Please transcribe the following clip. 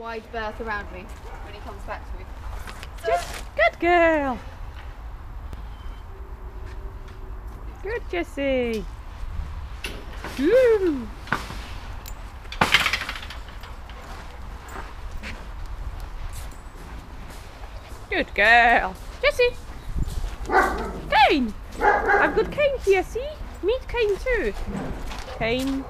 wide berth around me when he comes back to me. Good, good girl. Good, Jessie. Woo. Hmm. Good girl. Jessie. Kane. I've got Kane here, see? Meet Kane too. Kane.